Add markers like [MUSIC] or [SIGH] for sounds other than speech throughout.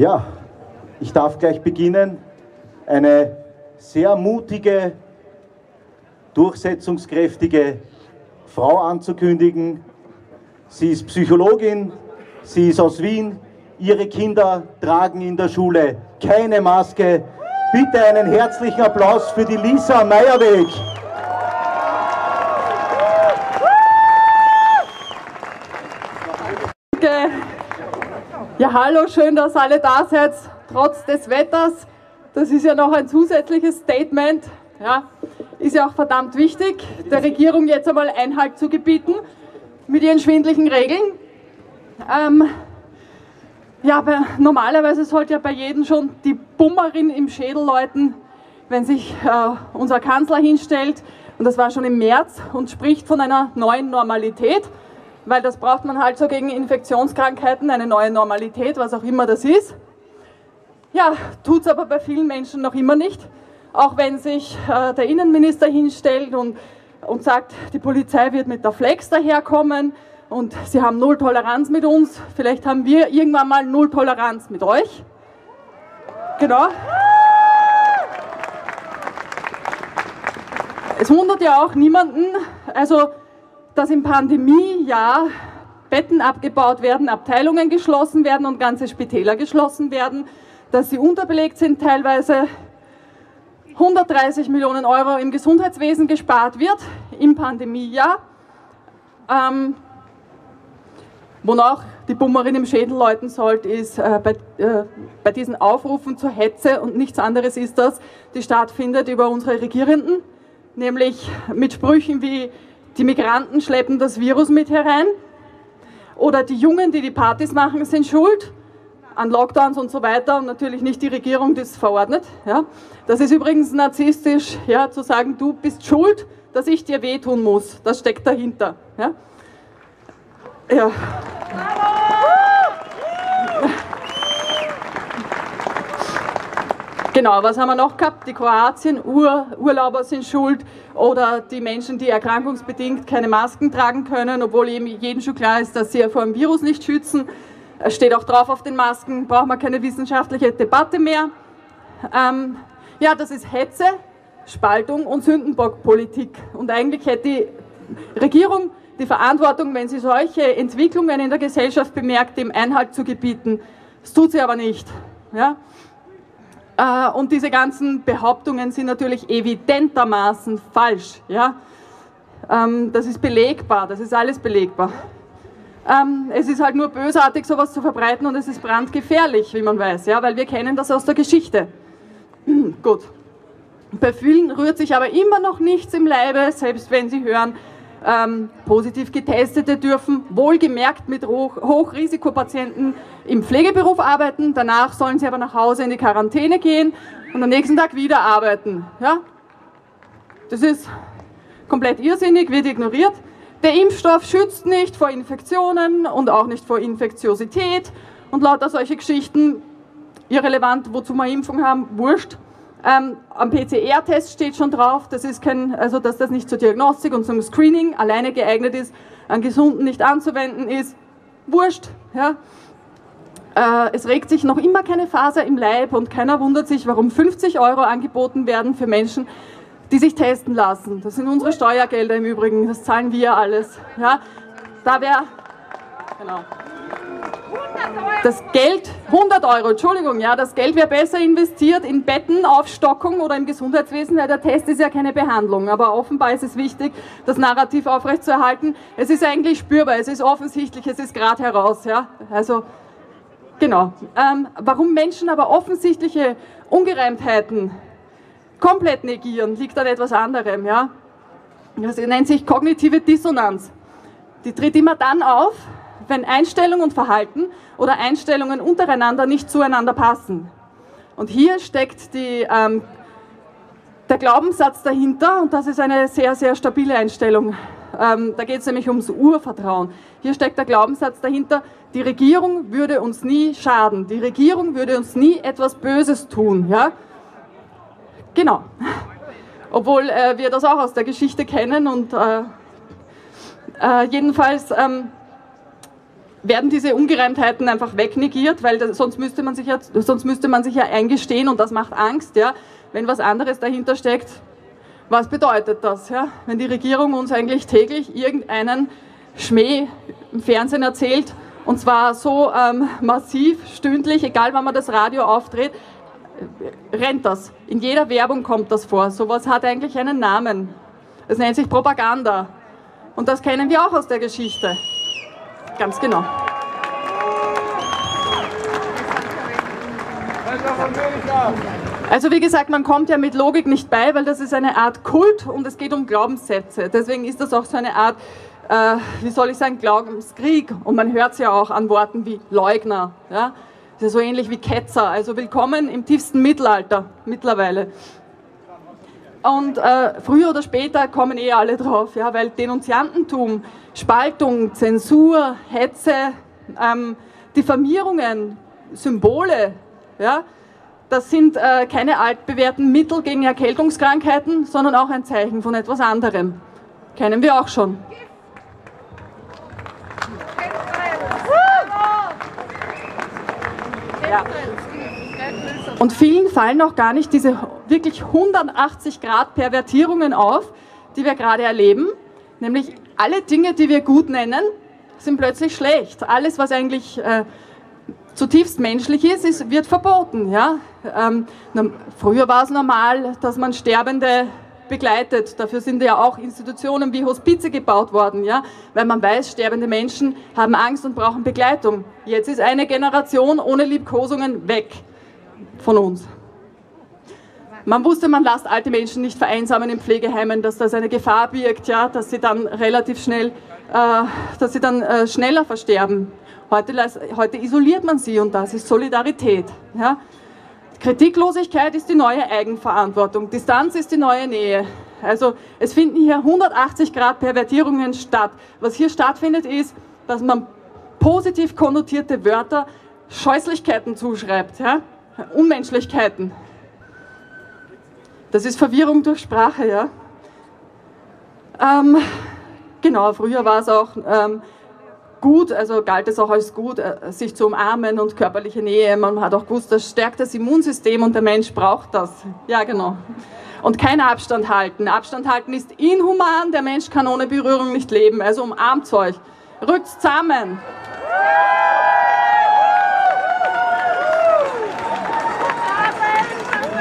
Ja, ich darf gleich beginnen. Eine sehr mutige, durchsetzungskräftige Frau anzukündigen. Sie ist Psychologin, sie ist aus Wien, ihre Kinder tragen in der Schule keine Maske. Bitte einen herzlichen Applaus für die Lisa Meyerweg. Hallo, schön, dass alle da seid, trotz des Wetters. Das ist ja noch ein zusätzliches Statement. Ja, ist ja auch verdammt wichtig, der Regierung jetzt einmal Einhalt zu gebieten mit ihren schwindlichen Regeln. Ähm, ja, aber normalerweise sollte ja bei jedem schon die Bummerin im Schädel läuten, wenn sich äh, unser Kanzler hinstellt, und das war schon im März, und spricht von einer neuen Normalität weil das braucht man halt so gegen Infektionskrankheiten, eine neue Normalität, was auch immer das ist. Ja, tut es aber bei vielen Menschen noch immer nicht. Auch wenn sich äh, der Innenminister hinstellt und, und sagt, die Polizei wird mit der Flex daherkommen und sie haben null Toleranz mit uns. Vielleicht haben wir irgendwann mal null Toleranz mit euch. Genau. Es wundert ja auch niemanden, also dass im Pandemiejahr Betten abgebaut werden, Abteilungen geschlossen werden und ganze Spitäler geschlossen werden, dass sie unterbelegt sind teilweise, 130 Millionen Euro im Gesundheitswesen gespart wird im Pandemiejahr, ähm, wonach die Bummerin im Schädel läuten sollte, ist äh, bei, äh, bei diesen Aufrufen zur Hetze und nichts anderes ist das, die stattfindet über unsere Regierenden, nämlich mit Sprüchen wie die Migranten schleppen das Virus mit herein. Oder die Jungen, die die Partys machen, sind schuld an Lockdowns und so weiter und natürlich nicht die Regierung, die es verordnet. Ja. Das ist übrigens narzisstisch, ja, zu sagen, du bist schuld, dass ich dir wehtun muss. Das steckt dahinter. Ja. ja. Genau, was haben wir noch gehabt? Die Kroatien, Ur Urlauber sind schuld oder die Menschen, die erkrankungsbedingt keine Masken tragen können, obwohl jedem schon klar ist, dass sie ja vor dem Virus nicht schützen. Es steht auch drauf auf den Masken, braucht man keine wissenschaftliche Debatte mehr. Ähm, ja, das ist Hetze, Spaltung und Sündenbockpolitik. Und eigentlich hätte die Regierung die Verantwortung, wenn sie solche Entwicklungen in der Gesellschaft bemerkt, dem Einhalt zu gebieten. Das tut sie aber nicht. Ja? Äh, und diese ganzen Behauptungen sind natürlich evidentermaßen falsch. Ja? Ähm, das ist belegbar, das ist alles belegbar. Ähm, es ist halt nur bösartig, sowas zu verbreiten und es ist brandgefährlich, wie man weiß, ja? weil wir kennen das aus der Geschichte. [CLEARS THROAT] Gut. Bei vielen rührt sich aber immer noch nichts im Leibe, selbst wenn sie hören, ähm, positiv Getestete dürfen wohlgemerkt mit Hochrisikopatienten im Pflegeberuf arbeiten. Danach sollen sie aber nach Hause in die Quarantäne gehen und am nächsten Tag wieder arbeiten. Ja? Das ist komplett irrsinnig, wird ignoriert. Der Impfstoff schützt nicht vor Infektionen und auch nicht vor Infektiosität und lauter solche Geschichten irrelevant, wozu wir Impfung haben, wurscht. Ähm, am PCR-Test steht schon drauf, das kein, also dass das nicht zur Diagnostik und zum Screening alleine geeignet ist, an Gesunden nicht anzuwenden ist. Wurscht. Ja. Äh, es regt sich noch immer keine Faser im Leib und keiner wundert sich, warum 50 Euro angeboten werden für Menschen, die sich testen lassen. Das sind unsere Steuergelder im Übrigen, das zahlen wir alles. Ja. Da wäre, genau. Das Geld, 100 Euro, Entschuldigung, ja, das Geld wäre besser investiert in Bettenaufstockung oder im Gesundheitswesen, weil der Test ist ja keine Behandlung. Aber offenbar ist es wichtig, das Narrativ aufrechtzuerhalten. Es ist eigentlich spürbar, es ist offensichtlich, es ist gerade heraus, ja. Also, genau. Ähm, warum Menschen aber offensichtliche Ungereimtheiten komplett negieren, liegt an etwas anderem, ja. Das nennt sich kognitive Dissonanz. Die tritt immer dann auf, wenn Einstellung und Verhalten oder Einstellungen untereinander nicht zueinander passen. Und hier steckt die, ähm, der Glaubenssatz dahinter und das ist eine sehr, sehr stabile Einstellung. Ähm, da geht es nämlich ums Urvertrauen. Hier steckt der Glaubenssatz dahinter, die Regierung würde uns nie schaden, die Regierung würde uns nie etwas Böses tun. Ja? Genau. [LAUGHS] Obwohl äh, wir das auch aus der Geschichte kennen und äh, äh, jedenfalls ähm, werden diese Ungereimtheiten einfach wegnegiert, weil sonst müsste man sich ja, sonst müsste man sich ja eingestehen und das macht Angst, ja, wenn was anderes dahinter steckt. Was bedeutet das, ja? Wenn die Regierung uns eigentlich täglich irgendeinen Schmäh im Fernsehen erzählt und zwar so ähm, massiv, stündlich, egal wann man das Radio aufdreht, rennt das. In jeder Werbung kommt das vor. Sowas hat eigentlich einen Namen. Es nennt sich Propaganda. Und das kennen wir auch aus der Geschichte. Ganz genau. Also wie gesagt, man kommt ja mit Logik nicht bei, weil das ist eine Art Kult und es geht um Glaubenssätze. Deswegen ist das auch so eine Art, äh, wie soll ich sagen, Glaubenskrieg. Und man hört es ja auch an Worten wie Leugner. Ja? Das ist so ähnlich wie Ketzer. Also willkommen im tiefsten Mittelalter mittlerweile. Und äh, früher oder später kommen eh alle drauf, ja, weil Denunziantentum, Spaltung, Zensur, Hetze, ähm, Diffamierungen, Symbole, ja, das sind äh, keine altbewährten Mittel gegen Erkältungskrankheiten, sondern auch ein Zeichen von etwas anderem. Kennen wir auch schon. Ja. Und vielen fallen auch gar nicht diese wirklich 180 Grad Pervertierungen auf, die wir gerade erleben. Nämlich alle Dinge, die wir gut nennen, sind plötzlich schlecht. Alles, was eigentlich äh, zutiefst menschlich ist, ist, wird verboten. Ja? Ähm, früher war es normal, dass man Sterbende begleitet. Dafür sind ja auch Institutionen wie Hospize gebaut worden, ja? weil man weiß, sterbende Menschen haben Angst und brauchen Begleitung. Jetzt ist eine Generation ohne Liebkosungen weg von uns. Man wusste, man lässt alte Menschen nicht vereinsamen in Pflegeheimen, dass das eine Gefahr birgt, ja, dass sie dann relativ schnell, äh, dass sie dann äh, schneller versterben. Heute, heute, isoliert man sie und das ist Solidarität. Ja. Kritiklosigkeit ist die neue Eigenverantwortung, Distanz ist die neue Nähe. Also es finden hier 180 Grad Pervertierungen statt. Was hier stattfindet ist, dass man positiv konnotierte Wörter Scheußlichkeiten zuschreibt. Ja. Unmenschlichkeiten. Das ist Verwirrung durch Sprache, ja. Ähm, genau, früher war es auch ähm, gut, also galt es auch als gut, äh, sich zu umarmen und körperliche Nähe. Man hat auch gewusst, das stärkt das Immunsystem und der Mensch braucht das. Ja, genau. Und kein Abstand halten. Abstand halten ist inhuman, der Mensch kann ohne Berührung nicht leben. Also umarmt euch. Rückt zusammen.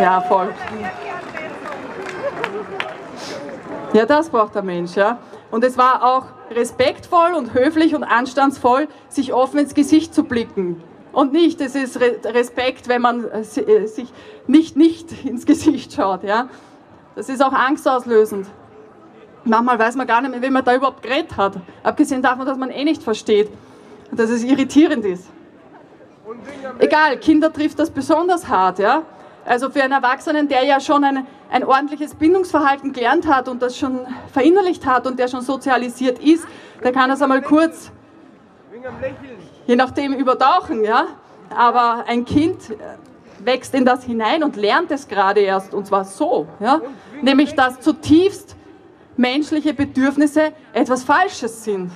Ja, voll. Ja, das braucht der Mensch, ja. Und es war auch respektvoll und höflich und anstandsvoll, sich offen ins Gesicht zu blicken. Und nicht, es ist Respekt, wenn man äh, äh, sich nicht nicht [LAUGHS] ins Gesicht schaut, ja. Das ist auch angstauslösend. Manchmal weiß man gar nicht mehr, wie man da überhaupt geredet hat. Abgesehen davon, dass man eh nicht versteht und dass es irritierend ist. Egal, Kinder trifft das besonders hart, ja. Also für einen Erwachsenen, der ja schon ein, ein ordentliches Bindungsverhalten gelernt hat und das schon verinnerlicht hat und der schon sozialisiert ist, der kann das einmal kurz, je nachdem, übertauchen. Ja? Aber ein Kind wächst in das hinein und lernt es gerade erst, und zwar so. Ja? Nämlich, dass zutiefst menschliche Bedürfnisse etwas Falsches sind.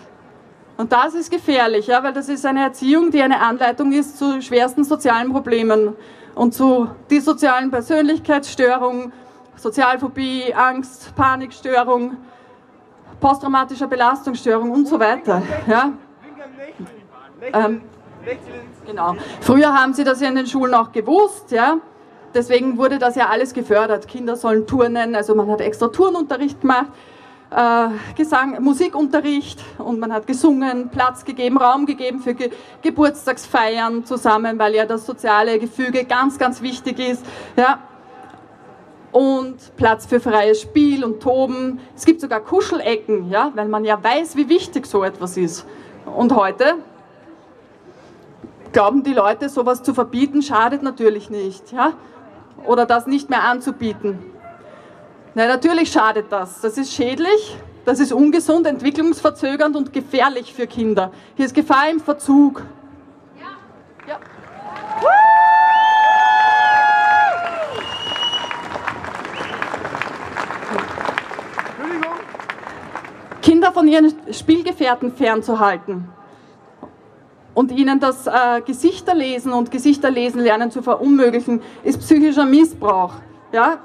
Und das ist gefährlich, ja, weil das ist eine Erziehung, die eine Anleitung ist zu schwersten sozialen Problemen und zu dissozialen Persönlichkeitsstörungen, Sozialphobie, Angst, Panikstörung, posttraumatischer Belastungsstörung und so weiter. Ja? Ähm, genau. Früher haben sie das ja in den Schulen auch gewusst, ja. Deswegen wurde das ja alles gefördert. Kinder sollen turnen, also man hat extra Turnunterricht gemacht äh, Gesang, Musikunterricht und man hat gesungen, Platz gegeben, Raum gegeben für Ge Geburtstagsfeiern zusammen, weil ja das soziale Gefüge ganz, ganz wichtig ist. Ja. Und Platz für freies Spiel und Toben. Es gibt sogar Kuschelecken, ja, weil man ja weiß, wie wichtig so etwas ist. Und heute glauben die Leute, sowas zu verbieten, schadet natürlich nicht. Ja? Oder das nicht mehr anzubieten. Na, natürlich schadet das. Das ist schädlich, das ist ungesund, entwicklungsverzögernd und gefährlich für Kinder. Hier ist Gefahr im Verzug. Kinder von ihren Spielgefährten fernzuhalten. und ihnen das äh, Gesichterlesen und Gesichterlesen lernen zu verunmöglichen, ist psychischer Missbrauch. Ja?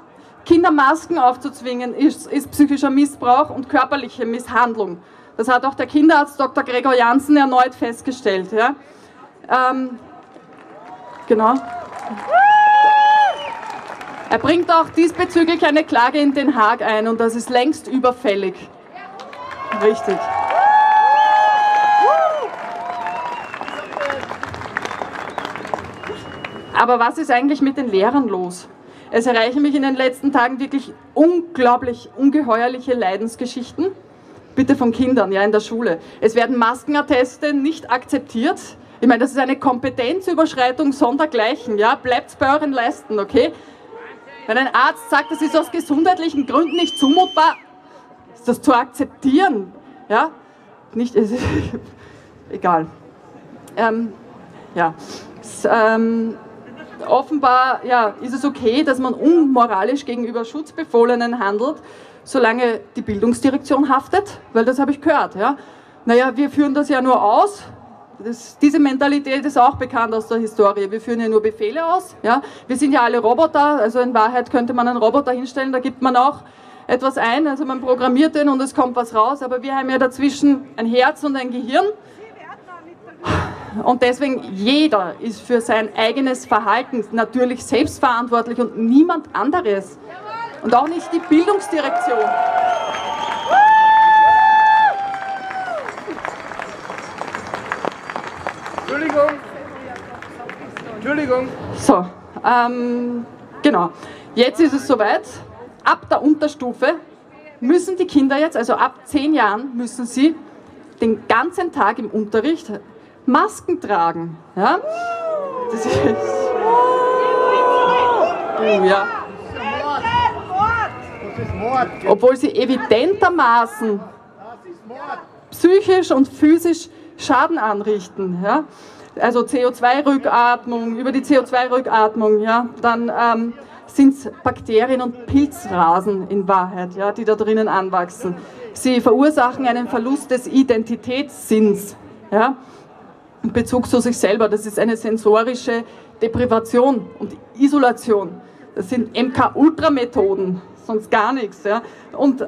Kinder Masken aufzuzwingen, ist, ist psychischer Missbrauch und körperliche Misshandlung. Das hat auch der Kinderarzt Dr. Gregor Janssen erneut festgestellt. Ja? Ähm, genau. Er bringt auch diesbezüglich eine Klage in Den Haag ein und das ist längst überfällig. Richtig. Aber was ist eigentlich mit den Lehrern los? Es erreichen mich in den letzten Tagen wirklich unglaublich ungeheuerliche Leidensgeschichten. Bitte von Kindern, ja, in der Schule. Es werden Maskenatteste nicht akzeptiert. Ich meine, das ist eine Kompetenzüberschreitung sondergleichen, ja. Bleibt bei euren Leisten, okay? Wenn ein Arzt sagt, das ist aus gesundheitlichen Gründen nicht zumutbar, ist das zu akzeptieren, ja. Nicht, ist, [LAUGHS] egal. Ähm, ja. S, ähm, offenbar ja, ist es okay, dass man unmoralisch gegenüber Schutzbefohlenen handelt, solange die Bildungsdirektion haftet, weil das habe ich gehört. Ja. Naja, wir führen das ja nur aus. Das, diese Mentalität ist auch bekannt aus der Historie. Wir führen ja nur Befehle aus. Ja. Wir sind ja alle Roboter, also in Wahrheit könnte man einen Roboter hinstellen, da gibt man auch etwas ein, also man programmiert den und es kommt was raus, aber wir haben ja dazwischen ein Herz und ein Gehirn. Und deswegen, jeder ist für sein eigenes Verhalten natürlich selbstverantwortlich und niemand anderes. Und auch nicht die Bildungsdirektion. Entschuldigung. Entschuldigung. So, ähm, genau. Jetzt ist es soweit. Ab der Unterstufe müssen die Kinder jetzt, also ab zehn Jahren, müssen sie den ganzen Tag im Unterricht Masken tragen. Ja? Das ist. Oh, ja. Obwohl sie evidentermaßen psychisch und physisch Schaden anrichten. Ja? Also CO2-Rückatmung, über die CO2-Rückatmung, ja, dann ähm, sind es Bakterien und Pilzrasen in Wahrheit, ja, die da drinnen anwachsen. Sie verursachen einen Verlust des Identitätssinns. Ja? in Bezug zu sich selber. Das ist eine sensorische Deprivation und Isolation. Das sind MK-Ultra-Methoden, sonst gar nichts. Ja. Und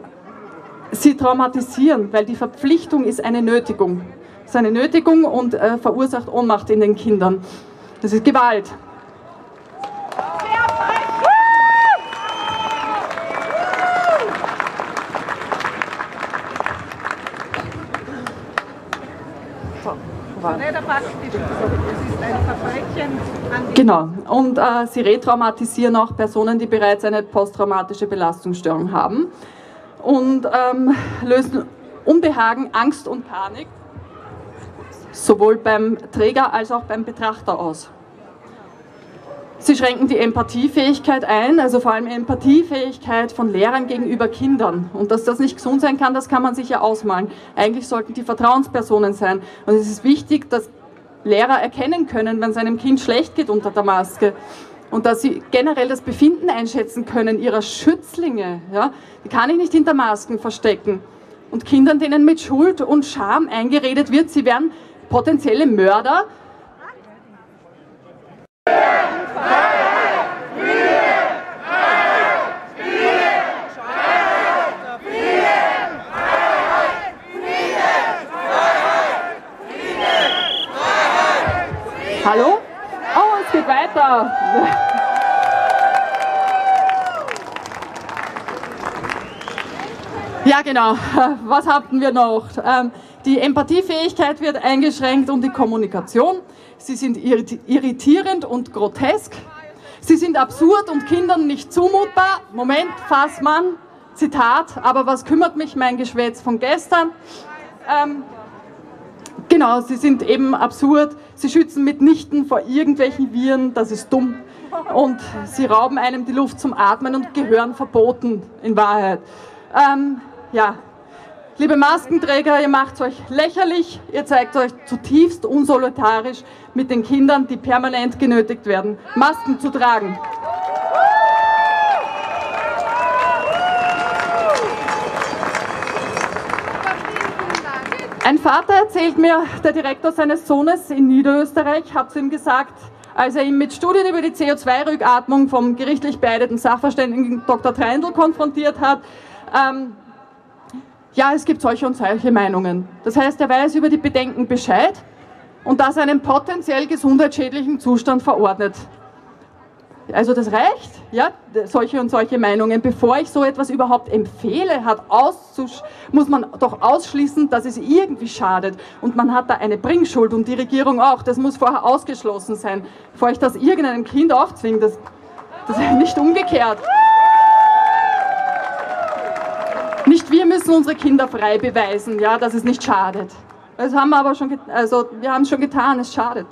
sie traumatisieren, weil die Verpflichtung ist eine Nötigung. Das ist eine Nötigung und äh, verursacht Ohnmacht in den Kindern. Das ist Gewalt. war. Genau. Und äh, sie retraumatisieren auch Personen, die bereits eine posttraumatische Belastungsstörung haben und ähm, lösen Unbehagen, Angst und Panik sowohl beim Träger als auch beim Betrachter aus. Sie schränken die Empathiefähigkeit ein, also vor allem Empathiefähigkeit von Lehrern gegenüber Kindern. Und dass das nicht gesund sein kann, das kann man sich ja ausmalen. Eigentlich sollten die Vertrauenspersonen sein. Und es ist wichtig, dass Lehrer erkennen können, wenn es einem Kind schlecht geht unter der Maske. Und dass sie generell das Befinden einschätzen können ihrer Schützlinge. Ja? Die kann ich nicht hinter Masken verstecken. Und Kindern, denen mit Schuld und Scham eingeredet wird, sie wären potenzielle Mörder, Hallo? Oh, es geht weiter. Ja, genau. [LAUGHS] Was hatten wir noch? Ähm, die Empathiefähigkeit wird eingeschränkt und die Kommunikation. Sie sind irritierend und grotesk. Sie sind absurd und Kindern nicht zumutbar. Moment, Fassmann, Zitat, aber was kümmert mich mein Geschwätz von gestern? Ähm, Genau, sie sind eben absurd. Sie schützen mitnichten vor irgendwelchen Viren, das ist dumm. Und sie rauben einem die Luft zum Atmen und gehören verboten, in Wahrheit. Ähm, ja, liebe Maskenträger, ihr macht euch lächerlich, ihr zeigt euch zutiefst unsolidarisch mit den Kindern, die permanent genötigt werden, Masken zu tragen. Ein Vater erzählt mir, der Direktor seines Sohnes in Niederösterreich hat zu ihm gesagt, als er ihn mit Studien über die CO2-Rückatmung vom gerichtlich beeideten Sachverständigen Dr. Treindl konfrontiert hat, ähm, ja, es gibt solche und solche Meinungen. Das heißt, er weiß über die Bedenken Bescheid und das einen potenziell gesundheitsschädlichen Zustand verordnet. Also das reicht, ja, solche und solche Meinungen. Bevor ich so etwas überhaupt empfehle, hat muss man doch ausschließen, dass es irgendwie schadet. Und man hat da eine Bringschuld und die Regierung auch. Das muss vorher ausgeschlossen sein, bevor ich das irgendeinem Kind aufzwinge. Das, das ist nicht umgekehrt. Nicht wir müssen unsere Kinder frei beweisen, ja, dass es nicht schadet. Das haben wir aber schon, also wir haben es schon getan, es schadet.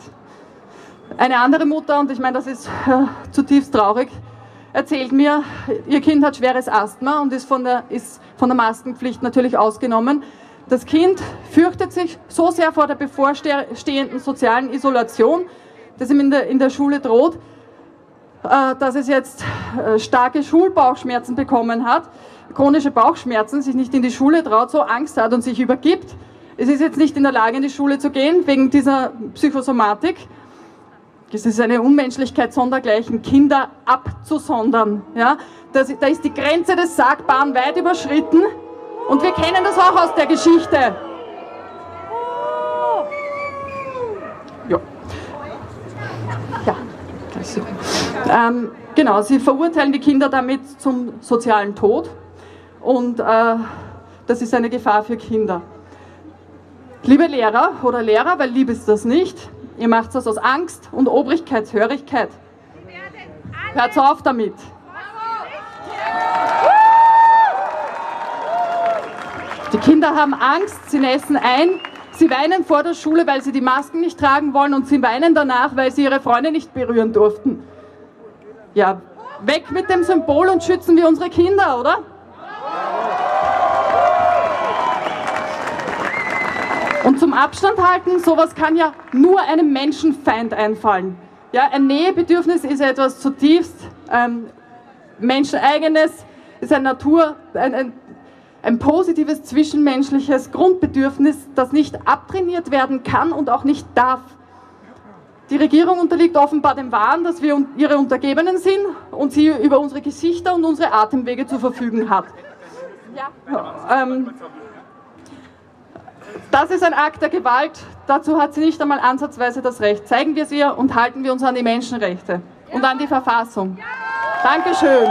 Eine andere Mutter, und ich meine, das ist äh, zutiefst traurig, erzählt mir, ihr Kind hat schweres Asthma und ist von, der, ist von der Maskenpflicht natürlich ausgenommen. Das Kind fürchtet sich so sehr vor der bevorstehenden sozialen Isolation, dass ihm in der, in der Schule droht, dass es jetzt äh, starke Schulbauchschmerzen bekommen hat, chronische Bauchschmerzen, sich nicht in die Schule traut, so Angst hat und sich übergibt. Es ist jetzt nicht in der Lage, in die Schule zu gehen, wegen dieser Psychosomatik. Es ist eine Unmenschlichkeit sondergleichen, Kinder abzusondern. Ja? Das, da ist die Grenze des Sagbaren weit überschritten und wir kennen das auch aus der Geschichte. Ja. Ja. Ähm, genau, sie verurteilen die Kinder damit zum sozialen Tod und äh, das ist eine Gefahr für Kinder. Liebe Lehrer oder Lehrer, weil Liebe ist das nicht, Ihr macht das aus Angst und Obrigkeitshörigkeit. Hört auf damit. Die Kinder haben Angst, sie nässen ein, sie weinen vor der Schule, weil sie die Masken nicht tragen wollen und sie weinen danach, weil sie ihre Freunde nicht berühren durften. Ja, weg mit dem Symbol und schützen wir unsere Kinder, oder? Und zum Abstand halten, sowas kann ja nur einem Menschenfeind einfallen. Ja, ein Nähebedürfnis ist etwas zutiefst ähm, menscheneigenes, ist ein Natur, ein, ein, ein positives zwischenmenschliches Grundbedürfnis, das nicht abtrainiert werden kann und auch nicht darf. Die Regierung unterliegt offenbar dem Wahn, dass wir ihre Untergebenen sind und sie über unsere Gesichter und unsere Atemwege zu verfügen hat. Ja. Ähm, das ist ein Akt der Gewalt. Dazu hat sie nicht einmal ansatzweise das Recht. Zeigen wir es ihr und halten wir uns an die Menschenrechte und an die Verfassung. Dankeschön.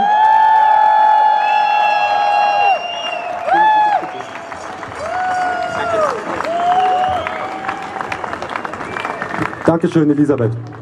Dankeschön, Elisabeth.